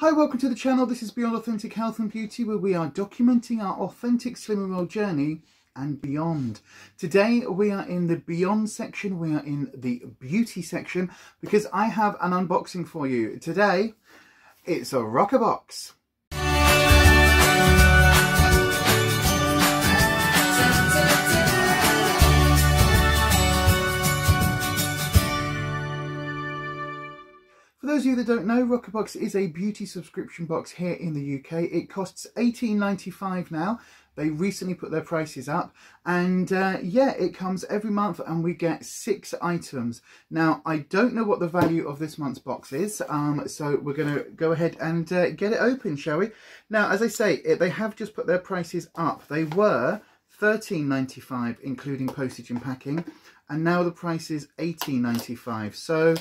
Hi, welcome to the channel. This is Beyond Authentic Health and Beauty, where we are documenting our authentic slim and well journey and beyond. Today we are in the beyond section, we are in the beauty section because I have an unboxing for you. Today it's a Roccabox. For those of you that don't know, Roccabox is a beauty subscription box here in the UK. It costs $18.95 now. They recently put their prices up and uh, yeah, it comes every month and we get six items. Now, I don't know what the value of this month's box is, um, so we're going to go ahead and uh, get it open, shall we? Now, as I say, it, they have just put their prices up. They were $13.95 including postage and packing and now the price is $18.95. So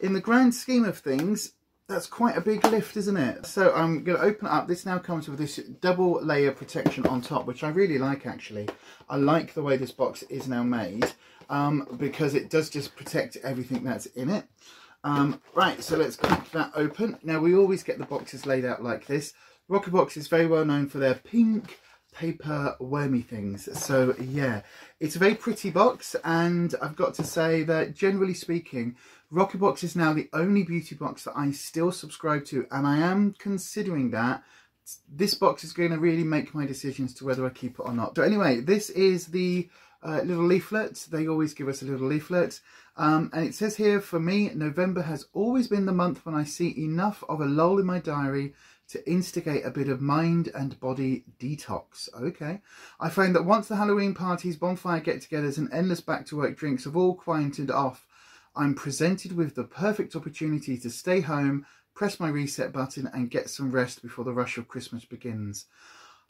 in the grand scheme of things, that's quite a big lift, isn't it? So I'm going to open it up. This now comes with this double layer protection on top, which I really like actually. I like the way this box is now made um, because it does just protect everything that's in it. Um, right, so let's crack that open. Now we always get the boxes laid out like this. Roccabox is very well known for their pink paper wormy things. So yeah, it's a very pretty box and I've got to say that generally speaking, Roccabox is now the only beauty box that I still subscribe to and I am considering that this box is going to really make my decisions to whether I keep it or not. So anyway, this is the uh, little leaflet. They always give us a little leaflet. Um, and it says here, for me, November has always been the month when I see enough of a lull in my diary to instigate a bit of mind and body detox. Okay. I find that once the Halloween parties, bonfire get-togethers and endless back-to-work drinks have all quieted off, I'm presented with the perfect opportunity to stay home, press my reset button and get some rest before the rush of Christmas begins.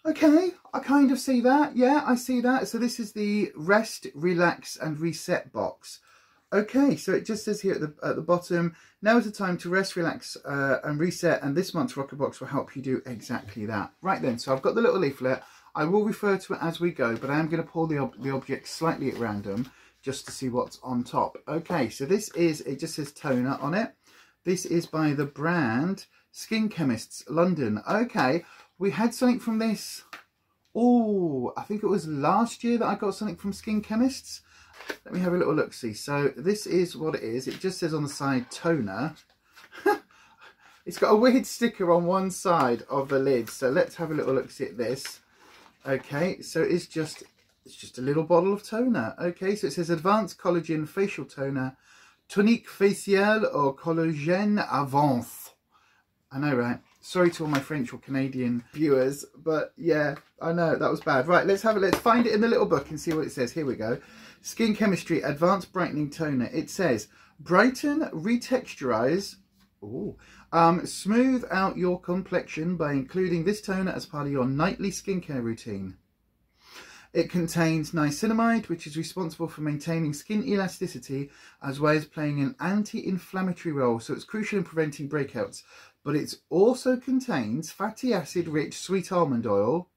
Okay, I kind of see that. Yeah, I see that. So this is the rest, relax and reset box. Okay, so it just says here at the, at the bottom, now is the time to rest, relax uh, and reset and this month's Roccabox will help you do exactly that. Right then, so I've got the little leaflet. I will refer to it as we go, but I am going to pull the, ob the object slightly at random just to see what's on top. Okay, so this is, it just says toner on it. This is by the brand Skin Chemists London. Okay, we had something from this. Oh, I think it was last year that I got something from Skin Chemists. Let me have a little look see. So this is what it is. It just says on the side toner. it's got a weird sticker on one side of the lid. So let's have a little look see at this. Okay, so it's just it's just a little bottle of toner. Okay, so it says Advanced Collagen Facial Toner, Tonique Facial or Collagène Avance. I know, right? Sorry to all my French or Canadian viewers, but yeah, I know, that was bad. Right, let's have it. Let's find it in the little book and see what it says. Here we go. Skin Chemists Advanced Brightening Toner. It says, brighten, retexturize, Ooh. Um, smooth out your complexion by including this toner as part of your nightly skincare routine. It contains niacinamide, which is responsible for maintaining skin elasticity as well as playing an anti-inflammatory role. So it's crucial in preventing breakouts. But it also contains fatty acid-rich sweet almond oil,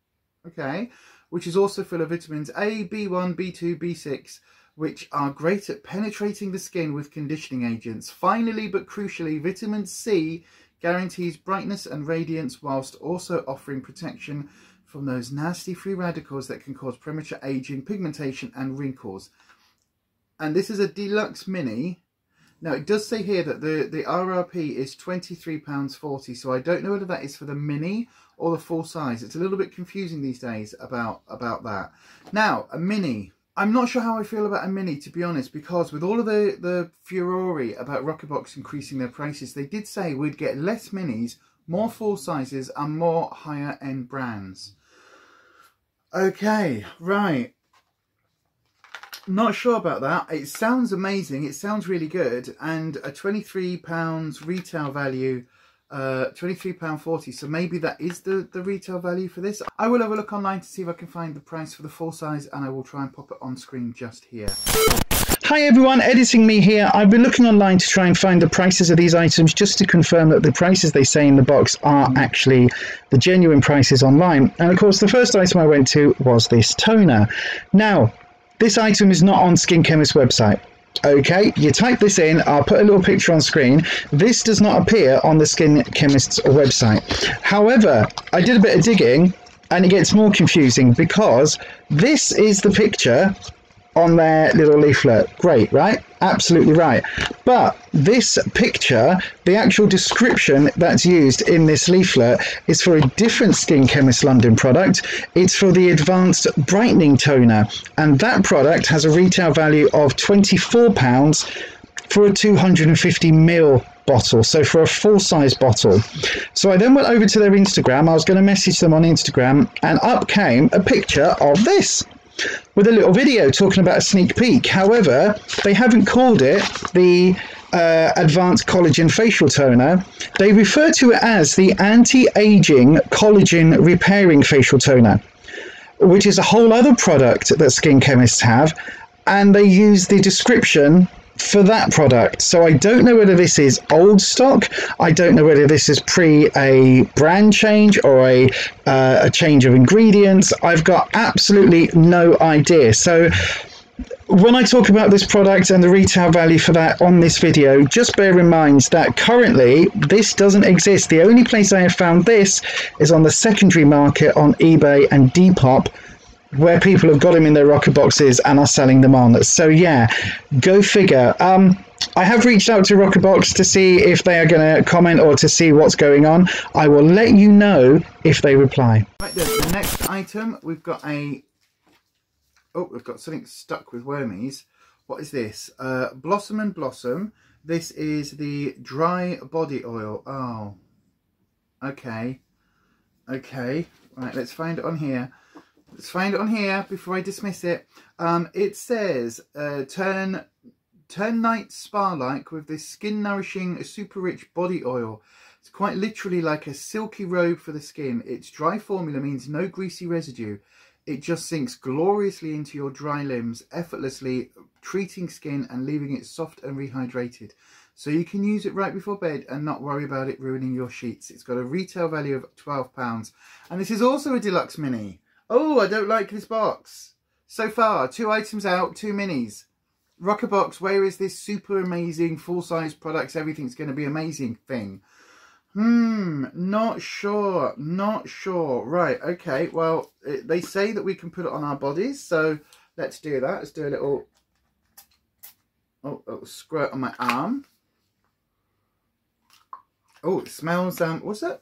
okay, which is also full of vitamins A, B1, B2, B6, which are great at penetrating the skin with conditioning agents. Finally, but crucially, vitamin C guarantees brightness and radiance whilst also offering protection from those nasty free radicals that can cause premature aging, pigmentation and wrinkles. And this is a deluxe mini. Now it does say here that the, the RRP is £23.40, so I don't know whether that is for the mini or the full size. It's a little bit confusing these days about, about that. Now, a mini. I'm not sure how I feel about a mini, to be honest, because with all of the, the furore about Roccabox increasing their prices, they did say we'd get less minis, more full sizes and more higher end brands. Okay, right. Not sure about that. It sounds amazing. It sounds really good. And a £23 retail value, uh, £23.40. So maybe that is the, the retail value for this. I will have a look online to see if I can find the price for the full size and I will try and pop it on screen just here. Hi everyone, editing me here. I've been looking online to try and find the prices of these items just to confirm that the prices they say in the box are actually the genuine prices online. And of course, the first item I went to was this toner. Now, this item is not on Skin Chemist website. Okay, you type this in, I'll put a little picture on screen. This does not appear on the Skin Chemist's website. However, I did a bit of digging and it gets more confusing because this is the picture on their little leaflet. Great, right? Absolutely right. But this picture, the actual description that's used in this leaflet is for a different Skin Chemist London product. It's for the Advanced Brightening Toner. And that product has a retail value of £24 for a 250 ml bottle so for a full size bottle so i then went over to their instagram i was going to message them on instagram and up came a picture of this with a little video talking about a sneak peek. However, they haven't called it the uh, Advanced Collagen Facial Toner. They refer to it as the Anti-Aging Collagen Repairing Facial Toner, which is a whole other product that skin chemists have. And they use the description for that product. So I don't know whether this is old stock. I don't know whether this is pre a brand change or a uh, a change of ingredients. I've got absolutely no idea. So when I talk about this product and the retail value for that on this video, just bear in mind that currently this doesn't exist. The only place I have found this is on the secondary market on eBay and Depop where people have got them in their Roccaboxes and are selling them on. So yeah, go figure. Um, I have reached out to Roccabox to see if they are going to comment or to see what's going on. I will let you know if they reply. Right, the next item we've got a oh we've got something stuck with wormies. What is this? Uh, Bloom and Blossom. This is the dry body oil. Oh, okay, okay. Right, let's find it on here. Let's find it on here before I dismiss it. Um, it says, uh, turn, turn night spa-like with this skin-nourishing, super rich body oil. It's quite literally like a silky robe for the skin. Its dry formula means no greasy residue. It just sinks gloriously into your dry limbs, effortlessly treating skin and leaving it soft and rehydrated. So you can use it right before bed and not worry about it ruining your sheets. It's got a retail value of £12. And this is also a deluxe mini. Oh, I don't like this box. So far, two items out, two minis. Roccabox, where is this super amazing full-size products, everything's going to be amazing thing? Hmm, not sure, not sure. Right, okay, well, it, they say that we can put it on our bodies, so let's do that. Let's do a little, oh, little squirt on my arm. Oh, it smells, um, what's that?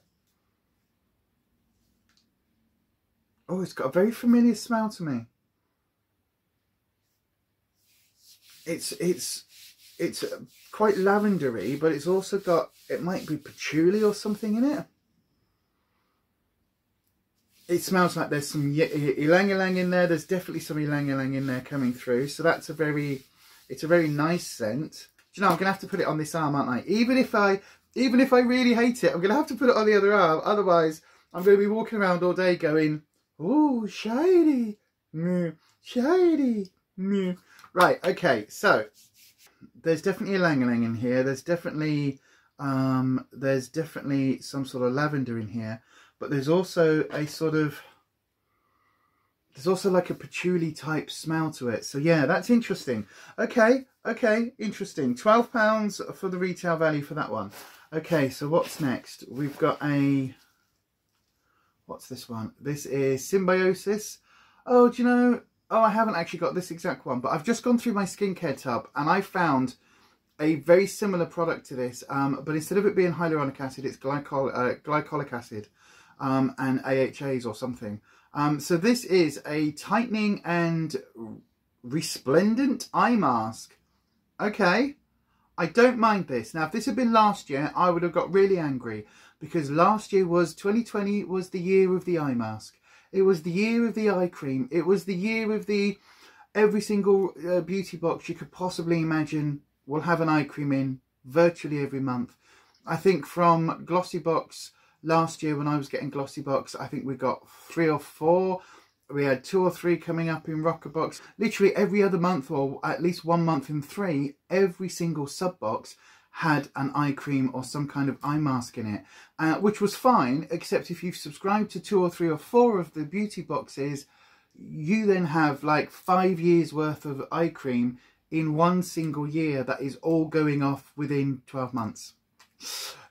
Oh, it's got a very familiar smell to me. It's it's it's quite lavendery, but it's also got it might be patchouli or something in it. It smells like there's some ylang ylang in there. There's definitely some ylang ylang in there coming through. So that's a very, it's a very nice scent. Do you know, I'm gonna have to put it on this arm, aren't I? Even if I, even if I really hate it, I'm gonna have to put it on the other arm. Otherwise, I'm gonna be walking around all day going, Ooh, shady. Mm, shiny. Mm. Right, okay, so there's definitely a lang in here. There's definitely um, there's definitely some sort of lavender in here, but there's also a sort of there's also like a patchouli type smell to it. So yeah, that's interesting. Okay, okay, interesting. £12 for the retail value for that one. Okay, so what's next? We've got a what's this one? This is Symbiosis. Oh, do you know, oh, I haven't actually got this exact one, but I've just gone through my skincare tub and I found a very similar product to this, um, but instead of it being hyaluronic acid, it's glycol uh, glycolic acid um, and AHAs or something. Um, so this is a tightening and resplendent eye mask. Okay, I don't mind this. Now, if this had been last year, I would have got really angry because last year was 2020 was the year of the eye mask. It was the year of the eye cream. It was the year of the every single uh, beauty box you could possibly imagine will have an eye cream in virtually every month. I think from Glossy Box last year when I was getting Glossy Box, I think we got three or four. We had two or three coming up in Roccabox. Literally every other month or at least one month in three, every single sub box had an eye cream or some kind of eye mask in it, uh, which was fine, except if you've subscribed to two or three or four of the beauty boxes, you then have like five years worth of eye cream in one single year that is all going off within 12 months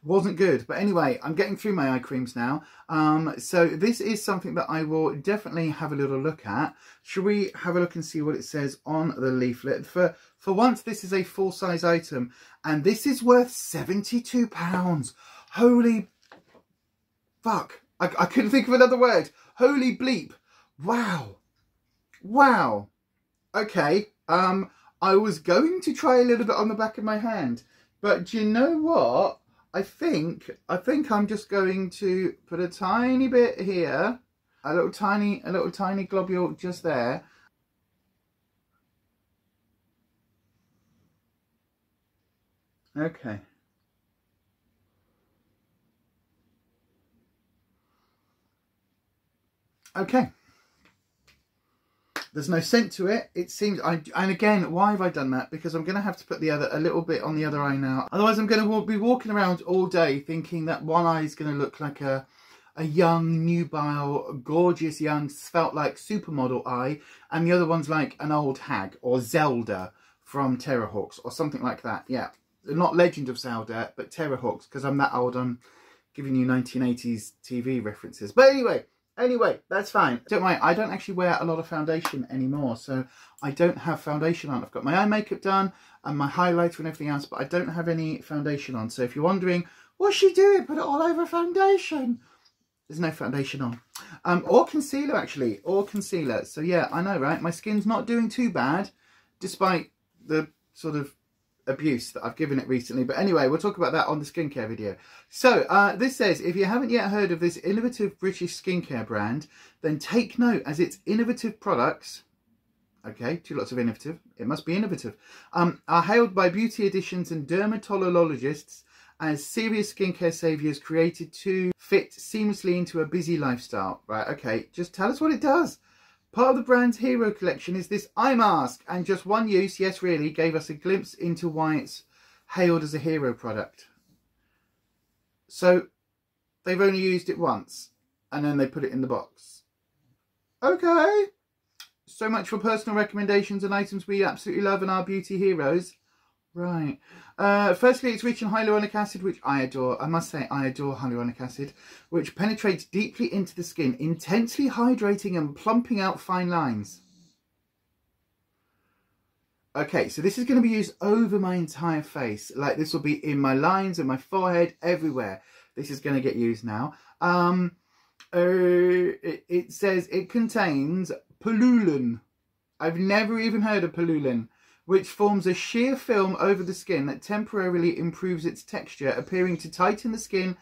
wasn't good. But anyway i'm getting through my eye creams now. Um so this is something that i will definitely have a little look at. Should we have a look and see what it says on the leaflet? For for once this is a full size item and this is worth 72 pounds. Holy fuck. I, I couldn't think of another word. Holy bleep. Wow. Wow. Okay um i was going to try a little bit on the back of my hand but do you know what I think, I think I'm just going to put a tiny bit here, a little tiny, a little tiny globule just there. Okay. Okay. There's no scent to it. It seems, I and again, why have I done that? Because I'm going to have to put the other a little bit on the other eye now. Otherwise, I'm going to be walking around all day thinking that one eye is going to look like a a young, nubile, gorgeous, young, felt like supermodel eye, and the other one's like an old hag or Zelda from Terrahawks or something like that. Yeah, not Legend of Zelda, but Terrahawks because I'm that old. I'm giving you 1980s TV references. But anyway, Anyway, that's fine. Don't worry, I don't actually wear a lot of foundation anymore, so I don't have foundation on. I've got my eye makeup done and my highlighter and everything else, but I don't have any foundation on. So if you're wondering, what's she doing? Put it all over foundation. There's no foundation on. Um, or concealer, actually, or concealer. So yeah, I know, right? My skin's not doing too bad, despite the sort of abuse that I've given it recently. But anyway, we'll talk about that on the skincare video. So uh, this says, if you haven't yet heard of this innovative British skincare brand, then take note as its innovative products, okay, two lots of innovative, it must be innovative, um, are hailed by beauty editions and dermatologists as serious skincare saviours created to fit seamlessly into a busy lifestyle. Right, okay, just tell us what it does. Part of the brand's hero collection is this eye mask, and just one use, yes really, gave us a glimpse into why it's hailed as a hero product. So, they've only used it once, and then they put it in the box. Okay. So much for personal recommendations and items we absolutely love in our beauty heroes. Right. Uh, firstly, it's rich in hyaluronic acid, which I adore. I must say, I adore hyaluronic acid, which penetrates deeply into the skin, intensely hydrating and plumping out fine lines. Okay, so this is going to be used over my entire face. Like this will be in my lines and my forehead, everywhere. This is going to get used now. Um, uh, it, it says it contains pullulan. I've never even heard of pullulan which forms a sheer film over the skin that temporarily improves its texture, appearing to tighten the skin.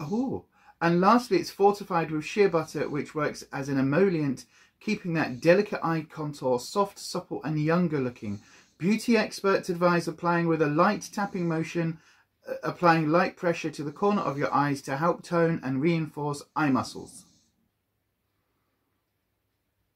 Oh, and lastly, it's fortified with shea butter, which works as an emollient, keeping that delicate eye contour soft, supple, and younger looking. Beauty experts advise applying with a light tapping motion, uh, applying light pressure to the corner of your eyes to help tone and reinforce eye muscles.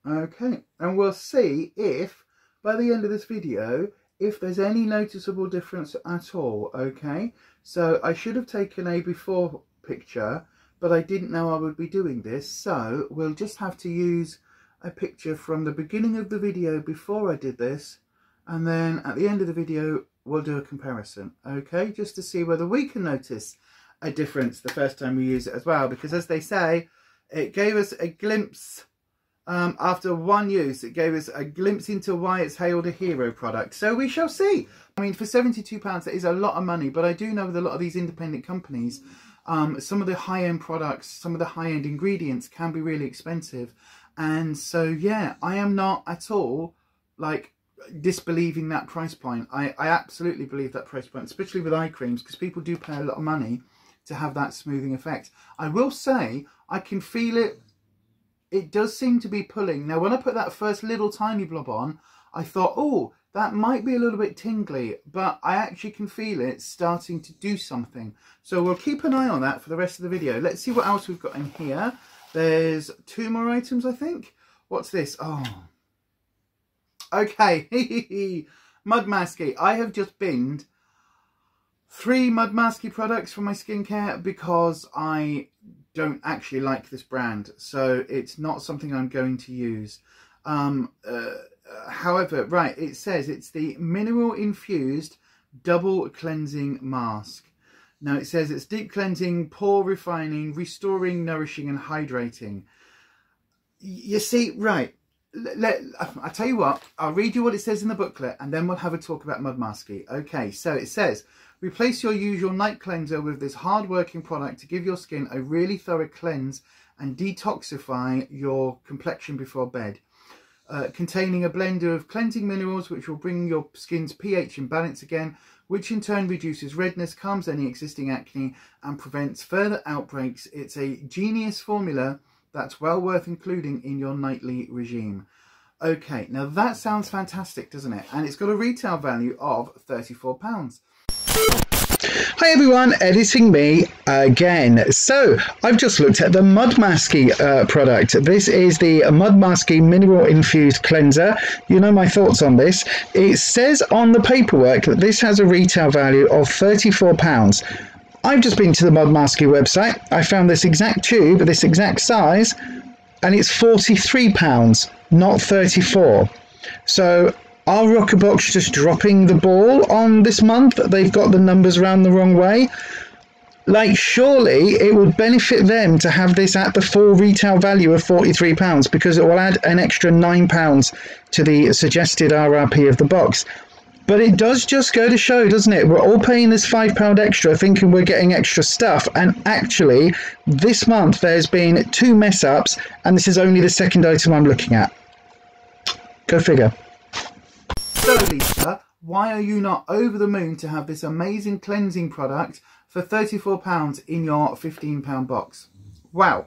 Okay, and we'll see if by the end of this video if there's any noticeable difference at all, okay? So I should have taken a before picture, but I didn't know I would be doing this, so we'll just have to use a picture from the beginning of the video before I did this, and then at the end of the video, we'll do a comparison, okay? Just to see whether we can notice a difference the first time we use it as well, because as they say, it gave us a glimpse um, after one use, it gave us a glimpse into why it's hailed a hero product. So we shall see. I mean, for £72, that is a lot of money, but I do know with a lot of these independent companies, um, some of the high-end products, some of the high-end ingredients can be really expensive. And so, yeah, I am not at all, like, disbelieving that price point. I, I absolutely believe that price point, especially with eye creams, because people do pay a lot of money to have that smoothing effect. I will say, I can feel it it does seem to be pulling. Now, when I put that first little tiny blob on, I thought, oh, that might be a little bit tingly, but I actually can feel it starting to do something. So we'll keep an eye on that for the rest of the video. Let's see what else we've got in here. There's two more items, I think. What's this? Oh. Okay. Mudmasky. I have just binned three Mudmasky products for my skincare because I don't actually like this brand, so it's not something I'm going to use. Um, uh, uh, however, right, it says it's the mineral infused double cleansing mask. Now it says it's deep cleansing, pore refining, restoring, nourishing and hydrating. You see, right, let, I tell you what, I'll read you what it says in the booklet and then we'll have a talk about mud Mudmasky. Okay, so it says, replace your usual night cleanser with this hard-working product to give your skin a really thorough cleanse and detoxify your complexion before bed. Uh, containing a blender of cleansing minerals which will bring your skin's pH in balance again, which in turn reduces redness, calms any existing acne and prevents further outbreaks. It's a genius formula that's well worth including in your nightly regime. Okay, now that sounds fantastic, doesn't it? And it's got a retail value of £34. Hi everyone, editing me again. So, I've just looked at the Mudmasky uh, product. This is the Mudmasky Mineral Infused Cleanser. You know my thoughts on this. It says on the paperwork that this has a retail value of £34. I've just been to the Mudmasky website. I found this exact tube, this exact size, and it's £43, not 34 So are Roccabox just dropping the ball on this month? They've got the numbers around the wrong way. Like, surely it would benefit them to have this at the full retail value of £43 because it will add an extra £9 to the suggested RRP of the box. But it does just go to show, doesn't it? We're all paying this £5 extra thinking we're getting extra stuff. And actually, this month there's been two mess ups, and this is only the second item I'm looking at. Go figure. So, Lisa, why are you not over the moon to have this amazing cleansing product for £34 in your £15 box? Wow.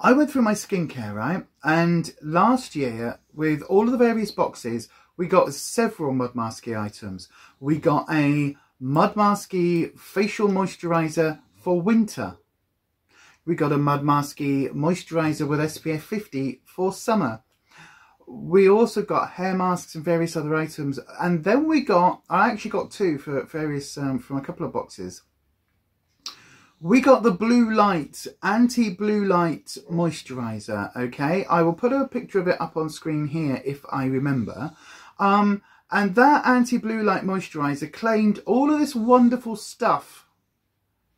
I went through my skincare, right? And last year, with all of the various boxes, we got several Mudmasky items. We got a Mudmasky facial moisturizer for winter. We got a Mudmasky moisturizer with SPF 50 for summer we also got hair masks and various other items. And then we got i actually got two for various um, from a couple of boxes. We got the blue light anti blue light moisturizer okay? I will put a picture of it up on screen here if i remember. Um, and that anti blue light moisturizer claimed all of this wonderful stuff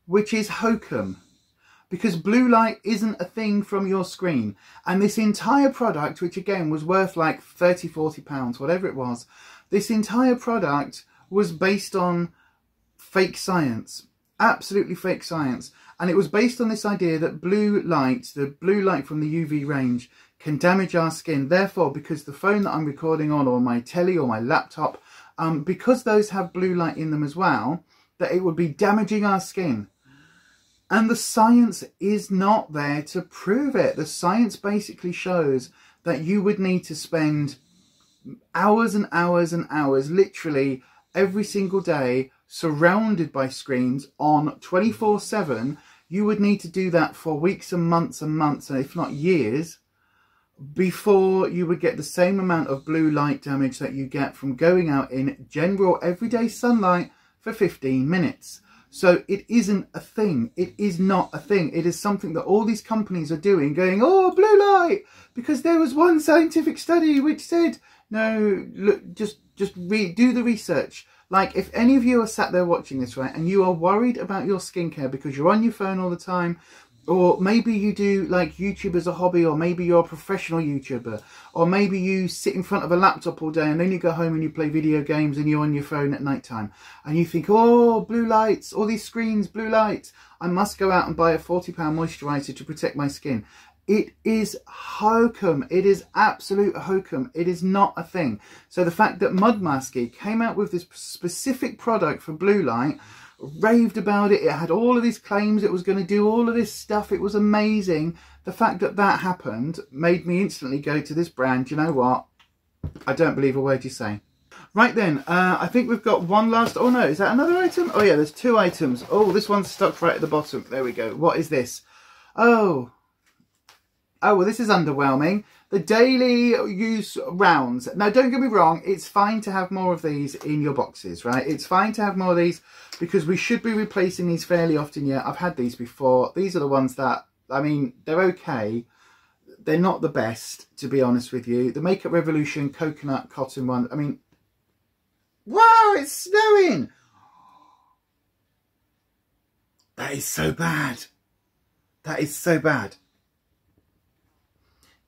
which is hokum because blue light isn't a thing from your screen. And this entire product, which again was worth like 30, 40 pounds, whatever it was, this entire product was based on fake science, absolutely fake science. And it was based on this idea that blue light, the blue light from the UV range, can damage our skin. Therefore, because the phone that I'm recording on, or my telly, or my laptop, um, because those have blue light in them as well, that it would be damaging our skin. And the science is not there to prove it. The science basically shows that you would need to spend hours and hours and hours, literally every single day, surrounded by screens on 24 7. You would need to do that for weeks and months and months, and if not years, before you would get the same amount of blue light damage that you get from going out in general everyday sunlight for 15 minutes. So it isn't a thing. It is not a thing. It is something that all these companies are doing, going, oh, blue light, because there was one scientific study which said, no, look, just just read, do the research. Like, if any of you are sat there watching this, right, and you are worried about your skincare because you're on your phone all the time, or maybe you do like YouTube as a hobby, or maybe you're a professional YouTuber, or maybe you sit in front of a laptop all day and then you go home and you play video games and you're on your phone at night time and you think, oh, blue lights, all these screens, blue lights. I must go out and buy a £40 moisturiser to protect my skin. It is hokum. It is absolute hokum. It is not a thing. So the fact that Mudmasky came out with this specific product for blue light raved about it. It had all of these claims. It was going to do all of this stuff. It was amazing. The fact that that happened made me instantly go to this brand. You know what? I don't believe a word you say. Right then, uh, I think we've got one last... Oh no, is that another item? Oh yeah, there's two items. Oh, this one's stuck right at the bottom. There we go. What is this? Oh. Oh, well, this is underwhelming. The daily use rounds. Now, don't get me wrong. It's fine to have more of these in your boxes, right? It's fine to have more of these because we should be replacing these fairly often. Yeah, I've had these before. These are the ones that, I mean, they're okay. they're not the best, to be honest with you. The Makeup Revolution coconut cotton one, I mean, wow, it's snowing. That is so bad. That is so bad.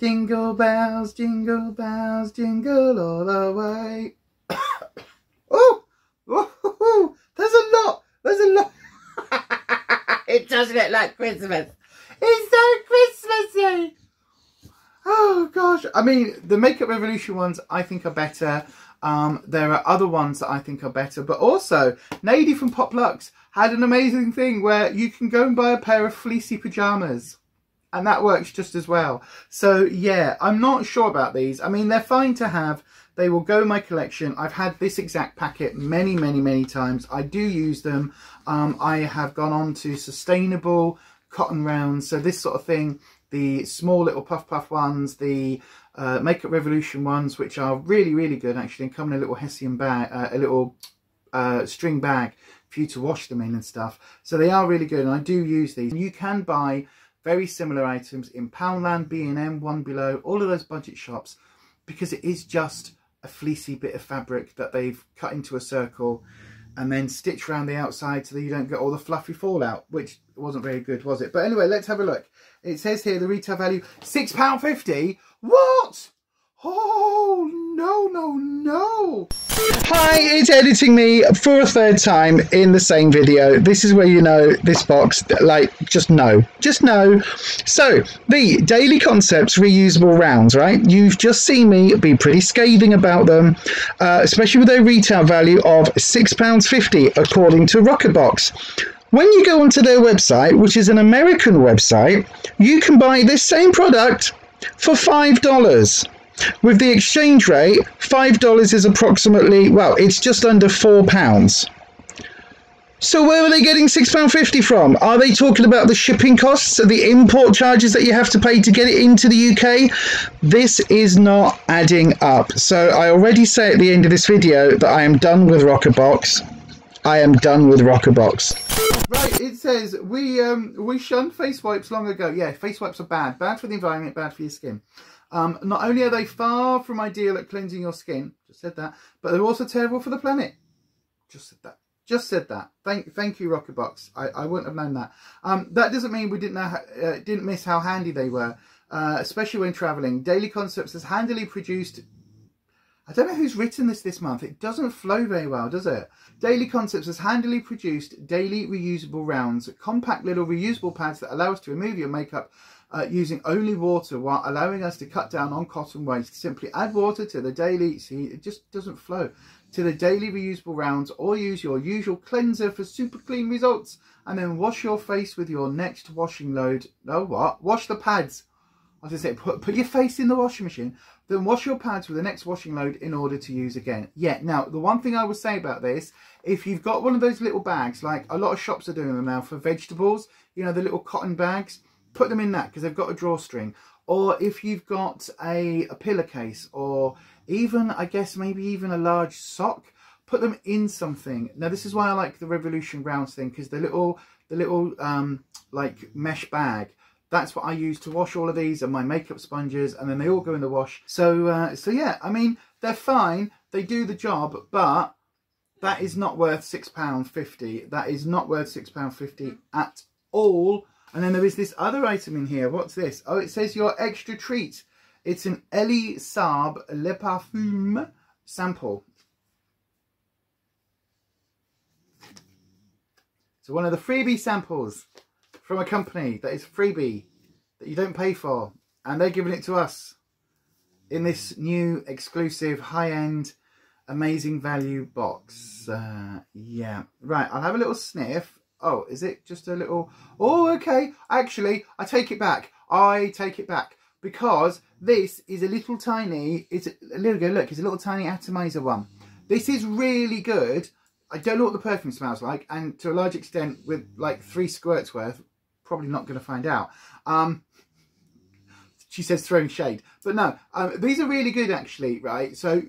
Jingle bells, jingle bells, jingle all the way. oh, oh, there's a lot. There's a lot. it does look like Christmas. It's so Christmassy. Oh gosh. I mean, the Makeup Revolution ones I think are better. Um, there are other ones that I think are better, but also Nady from Pop Lux had an amazing thing where you can go and buy a pair of fleecy pajamas and that works just as well. So yeah, I'm not sure about these. I mean, they're fine to have. They will go my collection. I've had this exact packet many, many, many times. I do use them. Um, I have gone on to sustainable cotton rounds. So this sort of thing, the small little puff puff ones, the uh, Makeup Revolution ones, which are really, really good actually, and come in a little Hessian bag, uh, a little uh, string bag for you to wash them in and stuff. So they are really good and I do use these. You can buy very similar items in Poundland, B&M, One Below, all of those budget shops because it is just a fleecy bit of fabric that they've cut into a circle and then stitched around the outside so that you don't get all the fluffy fallout, which wasn't very good, was it? But anyway, let's have a look. It says here the retail value, £6.50. What? Oh, no, no, no. Hi, it's editing me for a third time in the same video. This is where you know this box, like, just no. Just no. So, the Daily Concepts reusable rounds, right? You've just seen me be pretty scathing about them, uh, especially with their retail value of £6.50 according to Roccabox. When you go onto their website, which is an American website, you can buy this same product for $5. With the exchange rate, $5 is approximately, well, it's just under £4. So where are they getting £6.50 from? Are they talking about the shipping costs, the import charges that you have to pay to get it into the UK? This is not adding up. So I already say at the end of this video that I am done with Roccabox. I am done with Roccabox. Right, it says we um we shunned face wipes long ago. Yeah, face wipes are bad. Bad for the environment, bad for your skin. Um, not only are they far from ideal at cleansing your skin, just said that, but they're also terrible for the planet. Just said that. Just said that. Thank, thank you, Roccabox. I, I wouldn't have known that. Um, that doesn't mean we didn't know, how, uh, didn't miss how handy they were, uh, especially when traveling. Daily Concepts has handily produced. I don't know who's written this this month. It doesn't flow very well, does it? Daily Concepts has handily produced daily reusable rounds, compact little reusable pads that allow us to remove your makeup uh, using only water while allowing us to cut down on cotton waste. Simply add water to the daily, see, it just doesn't flow, to the daily reusable rounds or use your usual cleanser for super clean results and then wash your face with your next washing load. No, what? Wash the pads. I was going to say, put, put your face in the washing machine, then wash your pads with the next washing load in order to use again. Yeah, now, the one thing I would say about this, if you've got one of those little bags, like a lot of shops are doing them now for vegetables, you know, the little cotton bags, put them in that because they've got a drawstring. Or if you've got a, a pillowcase or even, I guess, maybe even a large sock, put them in something. Now, this is why I like the Revolution grounds thing because the little, the little um, like mesh bag, that's what I use to wash all of these and my makeup sponges and then they all go in the wash. So, uh, so yeah, I mean, they're fine. They do the job, but that is not worth £6.50. That is not worth £6.50 at all. And then there is this other item in here. What's this? Oh, it says your extra treat. It's an Elie Saab Le Parfum sample. So one of the freebie samples from a company that is freebie that you don't pay for. And they're giving it to us in this new exclusive high-end amazing value box. Uh, yeah. Right, I'll have a little sniff Oh, is it just a little... Oh, okay. Actually, I take it back. I take it back. Because this is a little tiny... It's a, little. Look, it's a little tiny atomizer one. This is really good. I don't know what the perfume smells like. And to a large extent, with like three squirts worth, probably not going to find out. Um, she says throwing shade. But no, um, these are really good actually, right? So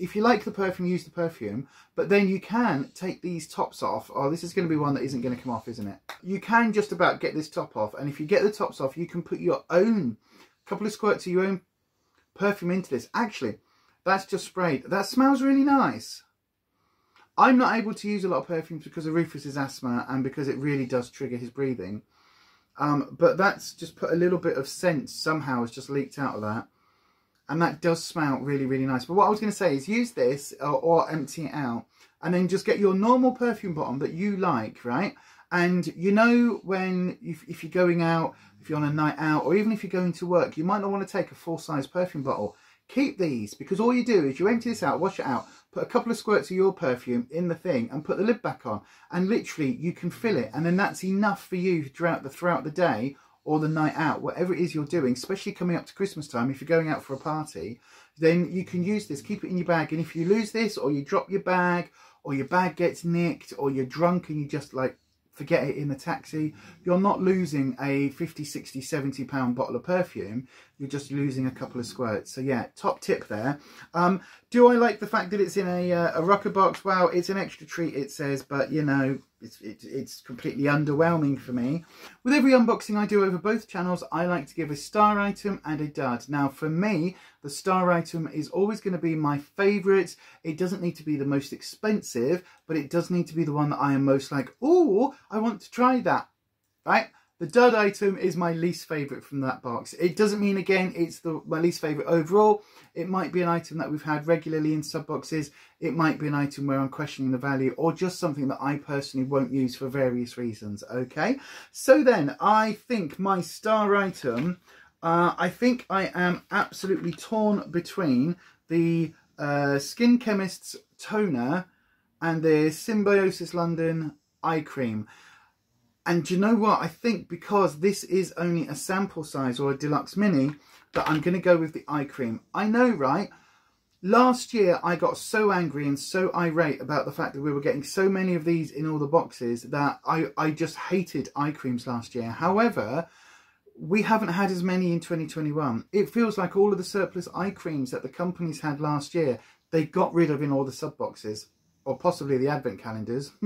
if you like the perfume, use the perfume. But then you can take these tops off. Oh, this is going to be one that isn't going to come off, isn't it? You can just about get this top off. And if you get the tops off, you can put your own couple of squirts of your own perfume into this. Actually, that's just sprayed. That smells really nice. I'm not able to use a lot of perfumes because of Rufus's asthma and because it really does trigger his breathing. Um, but that's just put a little bit of scent somehow has just leaked out of that. And that does smell really, really nice. But what I was going to say is use this or, or empty it out and then just get your normal perfume bottle that you like, right? And you know when, if, if you're going out, if you're on a night out, or even if you're going to work, you might not want to take a full-size perfume bottle. Keep these because all you do is you empty this out, wash it out, put a couple of squirts of your perfume in the thing and put the lid back on. And literally you can fill it and then that's enough for you throughout the, throughout the day or the night out, whatever it is you're doing, especially coming up to Christmas time, if you're going out for a party, then you can use this, keep it in your bag. And if you lose this or you drop your bag or your bag gets nicked or you're drunk and you just like forget it in the taxi, you're not losing a 50, 60, 70 pound bottle of perfume. You're just losing a couple of squirts. So yeah, top tip there. Um, do I like the fact that it's in a, uh, a Roccabox? Well, it's an extra treat, it says, but you know, it's, it, it's completely underwhelming for me. With every unboxing I do over both channels, I like to give a star item and a dud. Now, for me, the star item is always going to be my favourite. It doesn't need to be the most expensive, but it does need to be the one that I am most like, oh, I want to try that, right? The dud item is my least favourite from that box. It doesn't mean, again, it's the my least favourite overall. It might be an item that we've had regularly in sub boxes. It might be an item where I'm questioning the value or just something that I personally won't use for various reasons, okay? So then, I think my star item, uh, I think I am absolutely torn between the uh, Skin Chemist's toner and the Symbiosis London eye cream. And you know what? I think because this is only a sample size or a deluxe mini, that I'm going to go with the eye cream. I know, right? Last year, I got so angry and so irate about the fact that we were getting so many of these in all the boxes that I, I just hated eye creams last year. However, we haven't had as many in 2021. It feels like all of the surplus eye creams that the companies had last year, they got rid of in all the sub boxes or possibly the advent calendars.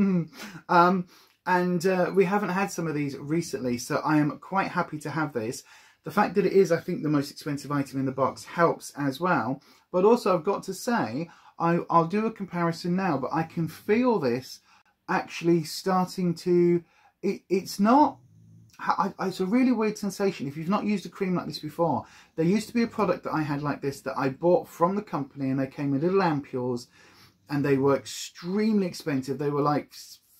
um, and uh, we haven't had some of these recently so I am quite happy to have this. The fact that it is I think the most expensive item in the box helps as well. But also I've got to say I, I'll do a comparison now but I can feel this actually starting to it, it's not I, it's a really weird sensation. If you've not used a cream like this before there used to be a product that I had like this that I bought from the company and they came in little ampules and they were extremely expensive. They were like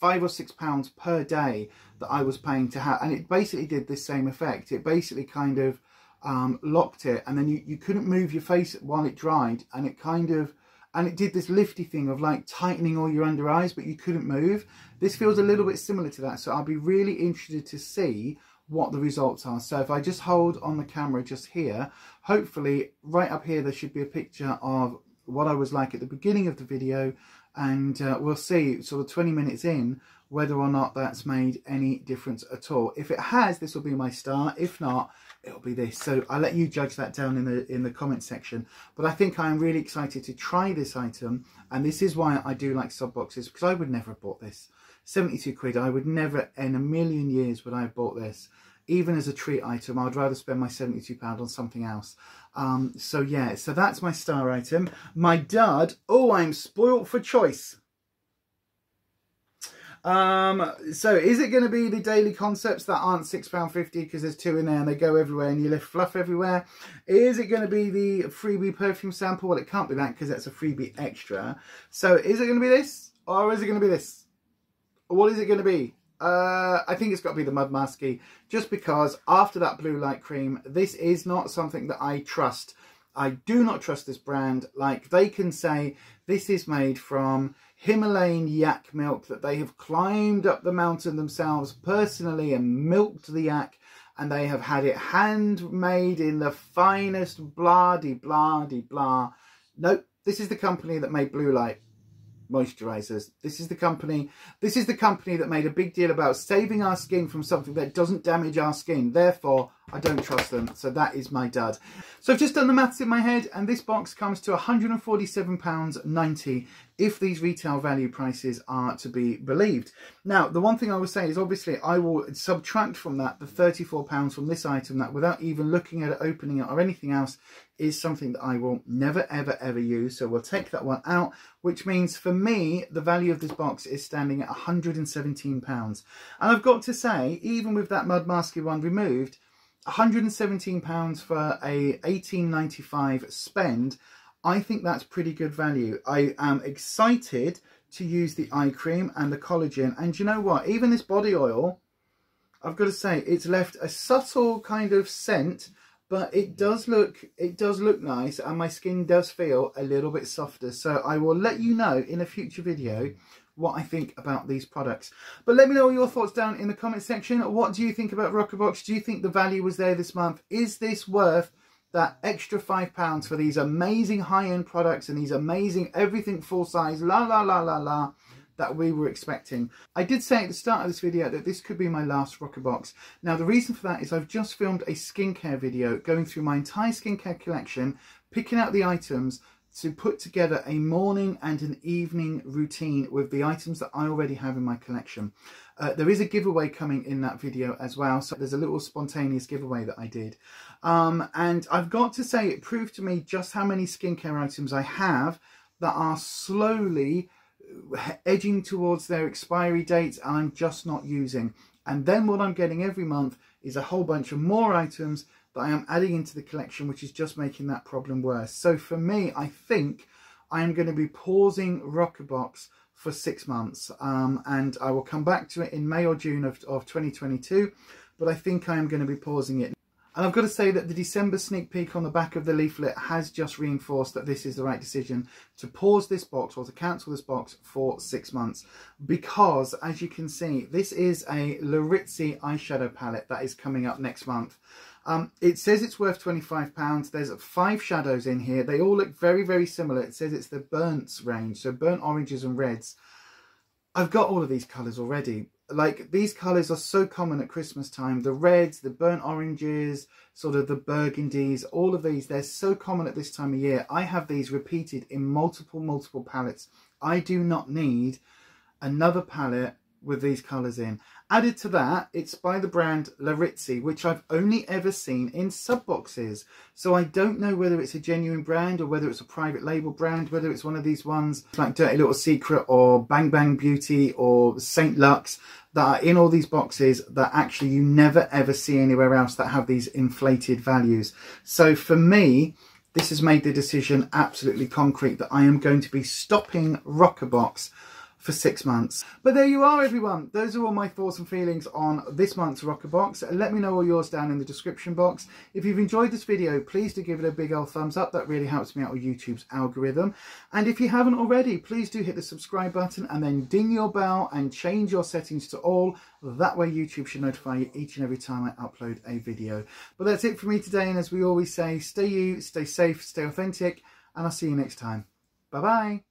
five or six pounds per day that I was paying to have. And it basically did this same effect. It basically kind of um, locked it and then you, you couldn't move your face while it dried. And it kind of, and it did this lifty thing of like tightening all your under eyes, but you couldn't move. This feels a little bit similar to that. So I'll be really interested to see what the results are. So if I just hold on the camera just here, hopefully right up here, there should be a picture of what I was like at the beginning of the video and uh, we'll see sort of 20 minutes in whether or not that's made any difference at all. If it has, this will be my star. If not, it'll be this. So I'll let you judge that down in the in the comment section. But I think I'm really excited to try this item. And this is why I do like sub boxes because I would never have bought this. 72 quid. I would never in a million years would I have bought this even as a treat item, I'd rather spend my £72 on something else. Um, so yeah, so that's my star item. My dud, oh, I'm spoilt for choice. Um, so is it going to be the daily concepts that aren't £6.50 because there's two in there and they go everywhere and you lift fluff everywhere? Is it going to be the freebie perfume sample? Well, it can't be that because that's a freebie extra. So is it going to be this or is it going to be this? What is it going to be? Uh, I think it's got to be the Mudmasky, just because after that blue light cream, this is not something that I trust. I do not trust this brand. Like they can say this is made from Himalayan yak milk that they have climbed up the mountain themselves personally and milked the yak and they have had it handmade in the finest blah de blah de blah. Nope, this is the company that made Blue Light moisturizers. This is the company, this is the company that made a big deal about saving our skin from something that doesn't damage our skin. Therefore, I don't trust them. So that is my dud. So I've just done the maths in my head and this box comes to £147.90 if these retail value prices are to be believed. Now, the one thing I will say is obviously I will subtract from that the £34 from this item that without even looking at it, opening it or anything else is something that I will never, ever, ever use. So we'll take that one out, which means for me, the value of this box is standing at £117. And I've got to say, even with that Mudmasky one removed, 117 pounds for a 18.95 spend I think that's pretty good value. I am excited to use the eye cream and the collagen. And you know what? Even this body oil I've got to say it's left a subtle kind of scent but it does look it does look nice and my skin does feel a little bit softer. So I will let you know in a future video what I think about these products. But let me know your thoughts down in the comment section. What do you think about Roccabox? Do you think the value was there this month? Is this worth that extra five pounds for these amazing high-end products and these amazing everything full size la la la la la that we were expecting. I did say at the start of this video that this could be my last Roccabox. Now the reason for that is I've just filmed a skincare video going through my entire skincare collection, picking out the items to put together a morning and an evening routine with the items that I already have in my collection. Uh, there is a giveaway coming in that video as well, so there's a little spontaneous giveaway that I did. Um, and I've got to say, it proved to me just how many skincare items I have that are slowly edging towards their expiry dates and I'm just not using. And then what I'm getting every month is a whole bunch of more items that I am adding into the collection, which is just making that problem worse. So for me, I think I am going to be pausing Roccabox for six months. Um, and I will come back to it in May or June of, of 2022. But I think I am going to be pausing it. And I've got to say that the December sneak peek on the back of the leaflet has just reinforced that this is the right decision to pause this box or to cancel this box for six months. Because, as you can see, this is a Laritzy eyeshadow palette that is coming up next month. Um, it says it's worth £25. There's five shadows in here. They all look very, very similar. It says it's the burnt range, so burnt oranges and reds. I've got all of these colours already. Like, these colours are so common at Christmas time. The reds, the burnt oranges, sort of the burgundies, all of these, they're so common at this time of year. I have these repeated in multiple, multiple palettes. I do not need another palette with these colours in. Added to that, it's by the brand Laritzy, which I've only ever seen in sub boxes. So I don't know whether it's a genuine brand or whether it's a private label brand, whether it's one of these ones like Dirty Little Secret or Bang Bang Beauty or St. Lux that are in all these boxes that actually you never ever see anywhere else that have these inflated values. So for me, this has made the decision absolutely concrete that I am going to be stopping Roccabox for six months. But there you are, everyone. Those are all my thoughts and feelings on this month's Roccabox. Let me know all yours down in the description box. If you've enjoyed this video, please do give it a big old thumbs up. That really helps me out with YouTube's algorithm. And if you haven't already, please do hit the subscribe button and then ding your bell and change your settings to all. That way YouTube should notify you each and every time I upload a video. But that's it for me today. And as we always say, stay you, stay safe, stay authentic, and I'll see you next time. Bye-bye.